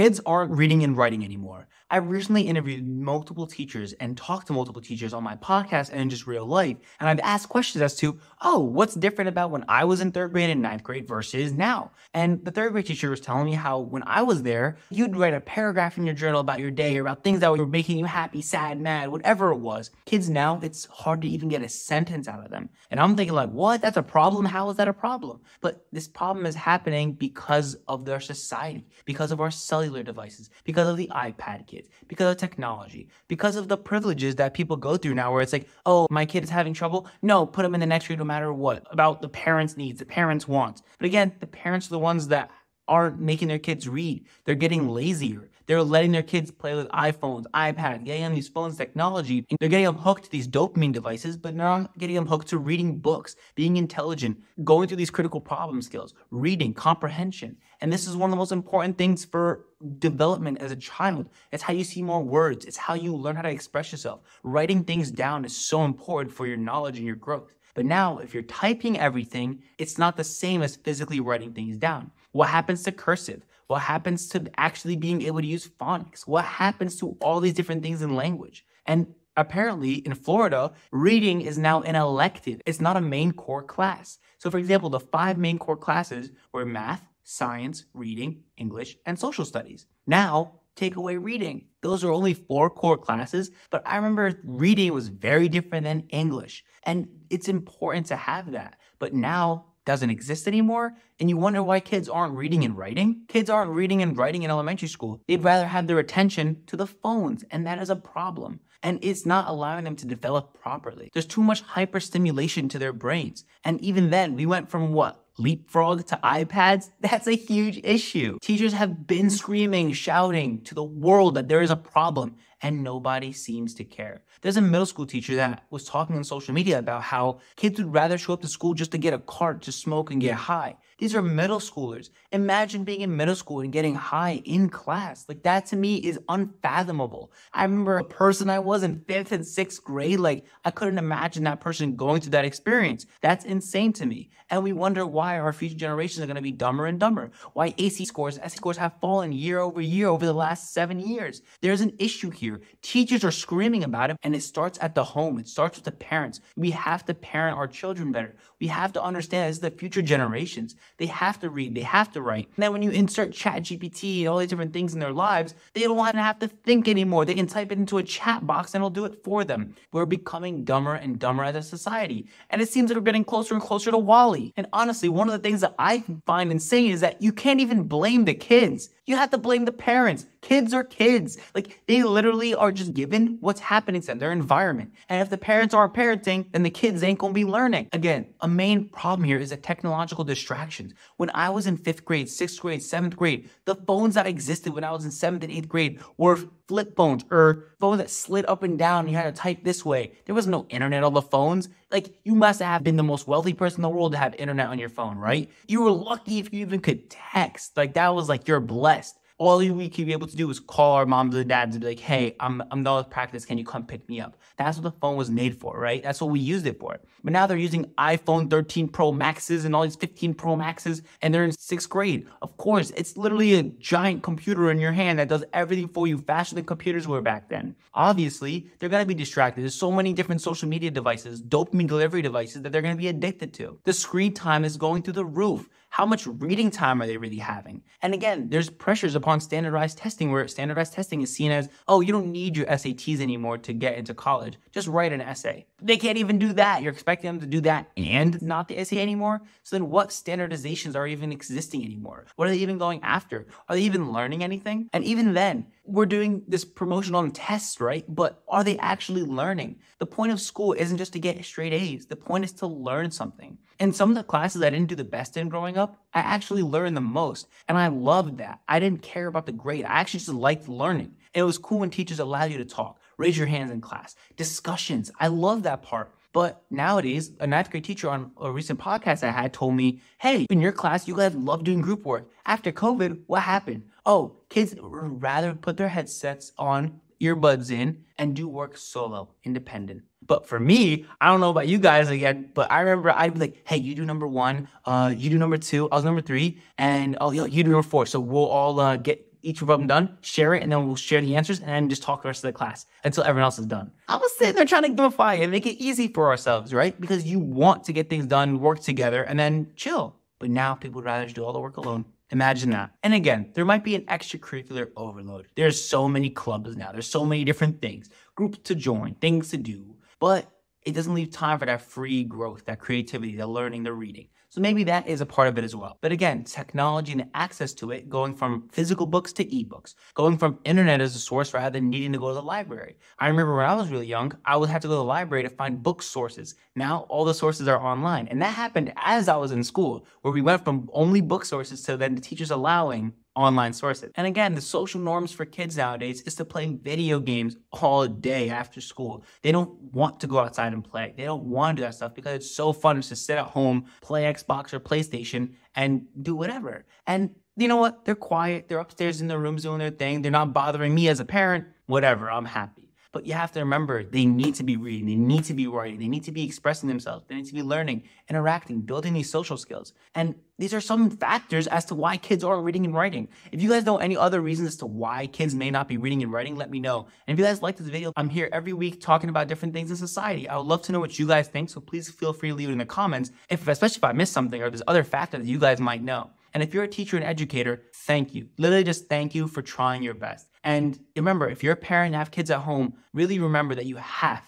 Kids aren't reading and writing anymore. I recently interviewed multiple teachers and talked to multiple teachers on my podcast and in just real life. And I've asked questions as to, oh, what's different about when I was in third grade and ninth grade versus now? And the third grade teacher was telling me how when I was there, you'd write a paragraph in your journal about your day or about things that were making you happy, sad, mad, whatever it was. Kids now, it's hard to even get a sentence out of them. And I'm thinking like, what? That's a problem? How is that a problem? But this problem is happening because of their society, because of our cellular devices, because of the iPad kids, because of technology, because of the privileges that people go through now where it's like, oh, my kid is having trouble. No, put them in the next grade no matter what. About the parents' needs, the parents' wants. But again, the parents are the ones that aren't making their kids read. They're getting lazier. They're letting their kids play with iPhones, iPads, getting on these phones technology. They're getting them hooked to these dopamine devices, but not getting them hooked to reading books, being intelligent, going through these critical problem skills, reading, comprehension. And this is one of the most important things for development as a child. It's how you see more words. It's how you learn how to express yourself. Writing things down is so important for your knowledge and your growth. But now, if you're typing everything, it's not the same as physically writing things down. What happens to cursive? What happens to actually being able to use phonics? What happens to all these different things in language? And apparently in Florida, reading is now an elective. It's not a main core class. So for example, the five main core classes were math, science, reading, English, and social studies. Now, take away reading. Those are only four core classes, but I remember reading was very different than English. And it's important to have that. But now doesn't exist anymore, and you wonder why kids aren't reading and mm-hmm. writing. Kids aren't reading and writing in elementary school. They'd rather have their attention to the phones, and that is a problem. And it's not allowing them to develop properly. There's too much hyperstimulation to their brains. And even then, we went from what? leapfrog to iPads, that's a huge issue. Teachers have been screaming, shouting to the world that there is a problem, and nobody seems to care. There's a middle school teacher that was talking on social media about how kids would rather show up to school just to get a cart to smoke and get high. These are middle schoolers. Imagine being in middle school and getting high in class. Like that to me is unfathomable. I remember a person I was in fifth and sixth grade. Like I couldn't imagine that person going through that experience. That's insane to me. And we wonder why our future generations are going to be dumber and dumber. Why ACT scores, SAT scores have fallen year over year over the last seven years. There's an issue here. Teachers are screaming about it and it starts at the home. It starts with the parents. We have to parent our children better. We have to understand this is the future generations. They have to read, they have to write. And then when you insert chat GPT and all these different things in their lives, they don't want to have to think anymore. They can type it into a chat box and it'll do it for them. We're becoming dumber and dumber as a society. And it seems like we're getting closer and closer to WALL-E. And honestly, one of the things that I find insane is that you can't even blame the kids. You have to blame the parents. Kids are kids. Like they literally are just given what's happening to them, their environment. And if the parents aren't parenting, then the kids ain't gonna be learning. Again, a main problem here is the technological distractions. When I was in fifth grade, sixth grade, seventh grade, the phones that existed when I was in seventh and eighth grade were flip phones or phones that slid up and down and you had to type this way. There was no internet on the phones. Like you must have been the most wealthy person in the world to have internet on your phone, right? You were lucky if you even could text. Like that was like you're blessed all we could be able to do is call our moms and dads and be like, hey, I'm, I'm done with practice. Can you come pick me up? That's what the phone was made for, right? That's what we used it for. But now they're using iPhone 13 Pro Maxes and all these 15 Pro Maxes, and they're in sixth grade. Of course, it's literally a giant computer in your hand that does everything for you faster than computers were back then. Obviously, they're gonna be distracted. There's so many different social media devices, dopamine delivery devices that they're gonna be addicted to. The screen time is going through the roof how much reading time are they really having? And again, there's pressures upon standardized testing where standardized testing is seen as, oh, you don't need your SATs anymore to get into college. Just write an essay. They can't even do that. You're expecting them to do that and not the essay anymore? So then what standardizations are even existing anymore? What are they even going after? Are they even learning anything? And even then, we're doing this promotion on tests, right? But are they actually learning? The point of school isn't just to get straight A's. The point is to learn something. And some of the classes I didn't do the best in growing up, I actually learned the most. And I loved that. I didn't care about the grade. I actually just liked learning. And it was cool when teachers allowed you to talk, raise your hands in class, discussions. I love that part. But nowadays, a ninth grade teacher on a recent podcast I had told me, hey, in your class, you guys love doing group work. After COVID, what happened? Oh, kids rather put their headsets on, earbuds in, and do work solo, independent. But for me, I don't know about you guys again, but I remember I'd be like, hey, you do number one, uh, you do number two, I was number three, and oh, yo, you do number four. So we'll all uh, get each of them done, share it, and then we'll share the answers and then just talk the rest of the class until everyone else is done. I was sitting there trying to gamify it and make it easy for ourselves, right? Because you want to get things done, work together, and then chill. But now people would rather just do all the work alone. Imagine that. And again, there might be an extracurricular overload. There's so many clubs now. There's so many different things, groups to join, things to do. But it doesn't leave time for that free growth, that creativity, the learning, the reading. So maybe that is a part of it as well. But again, technology and access to it, going from physical books to ebooks, going from internet as a source rather than needing to go to the library. I remember when I was really young, I would have to go to the library to find book sources. Now all the sources are online. And that happened as I was in school, where we went from only book sources to then the teachers allowing online sources. And again, the social norms for kids nowadays is to play video games all day after school. They don't want to go outside and play. They don't want to do that stuff because it's so fun just to sit at home, play Xbox or PlayStation, and do whatever. And you know what? They're quiet. They're upstairs in their rooms doing their thing. They're not bothering me as a parent. Whatever. I'm happy. But you have to remember they need to be reading, they need to be writing, they need to be expressing themselves, they need to be learning, interacting, building these social skills. And these are some factors as to why kids aren't reading and writing. If you guys know any other reasons as to why kids may not be reading and writing, let me know. And if you guys like this video, I'm here every week talking about different things in society. I would love to know what you guys think, so please feel free to leave it in the comments, if especially if I missed something or there's other factors that you guys might know. And if you're a teacher and educator, thank you. Literally just thank you for trying your best. And remember, if you're a parent and have kids at home, really remember that you have,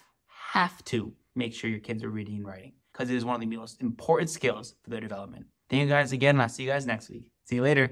have to make sure your kids are reading and writing because it is one of the most important skills for their development. Thank you guys again, and I'll see you guys next week. See you later.